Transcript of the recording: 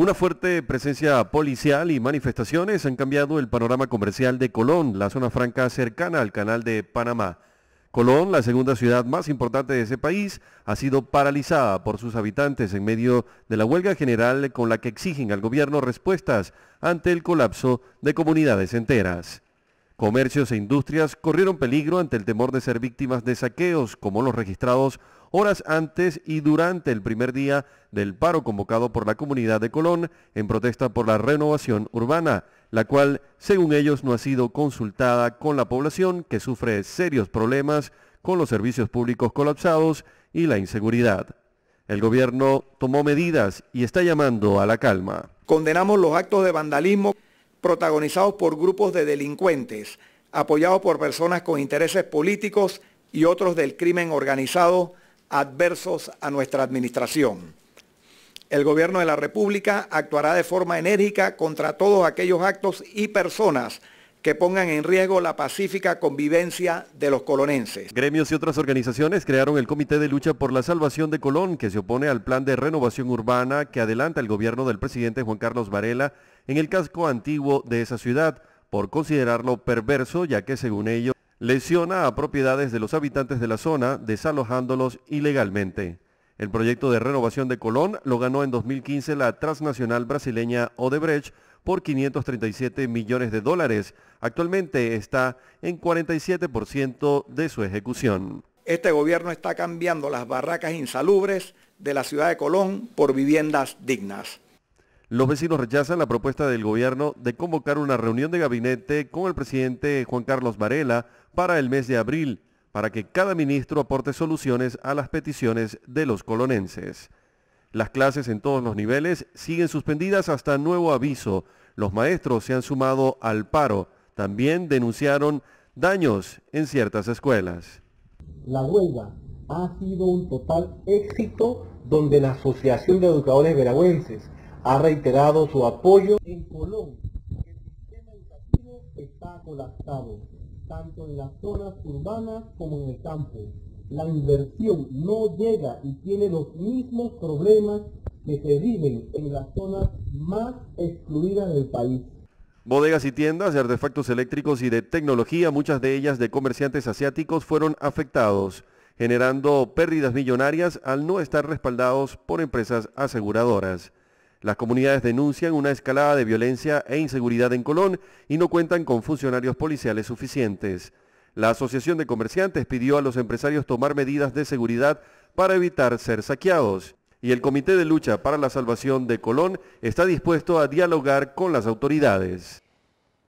Una fuerte presencia policial y manifestaciones han cambiado el panorama comercial de Colón, la zona franca cercana al canal de Panamá. Colón, la segunda ciudad más importante de ese país, ha sido paralizada por sus habitantes en medio de la huelga general con la que exigen al gobierno respuestas ante el colapso de comunidades enteras. Comercios e industrias corrieron peligro ante el temor de ser víctimas de saqueos, como los registrados horas antes y durante el primer día del paro convocado por la comunidad de Colón en protesta por la renovación urbana, la cual, según ellos, no ha sido consultada con la población que sufre serios problemas con los servicios públicos colapsados y la inseguridad. El gobierno tomó medidas y está llamando a la calma. Condenamos los actos de vandalismo protagonizados por grupos de delincuentes, apoyados por personas con intereses políticos y otros del crimen organizado adversos a nuestra administración. El gobierno de la República actuará de forma enérgica contra todos aquellos actos y personas que pongan en riesgo la pacífica convivencia de los colonenses. Gremios y otras organizaciones crearon el Comité de Lucha por la Salvación de Colón, que se opone al plan de renovación urbana que adelanta el gobierno del presidente Juan Carlos Varela en el casco antiguo de esa ciudad, por considerarlo perverso, ya que según ellos lesiona a propiedades de los habitantes de la zona, desalojándolos ilegalmente. El proyecto de renovación de Colón lo ganó en 2015 la transnacional brasileña Odebrecht por 537 millones de dólares. Actualmente está en 47% de su ejecución. Este gobierno está cambiando las barracas insalubres de la ciudad de Colón por viviendas dignas. Los vecinos rechazan la propuesta del gobierno de convocar una reunión de gabinete con el presidente Juan Carlos Varela para el mes de abril, para que cada ministro aporte soluciones a las peticiones de los colonenses. Las clases en todos los niveles siguen suspendidas hasta nuevo aviso. Los maestros se han sumado al paro. También denunciaron daños en ciertas escuelas. La huelga ha sido un total éxito donde la Asociación de Educadores Veragüenses ha reiterado su apoyo en Colón. El sistema educativo está colapsado, tanto en las zonas urbanas como en el campo. La inversión no llega y tiene los mismos problemas que se viven en las zonas más excluidas del país. Bodegas y tiendas de artefactos eléctricos y de tecnología, muchas de ellas de comerciantes asiáticos, fueron afectados, generando pérdidas millonarias al no estar respaldados por empresas aseguradoras. Las comunidades denuncian una escalada de violencia e inseguridad en Colón y no cuentan con funcionarios policiales suficientes. La Asociación de Comerciantes pidió a los empresarios tomar medidas de seguridad para evitar ser saqueados. Y el Comité de Lucha para la Salvación de Colón está dispuesto a dialogar con las autoridades.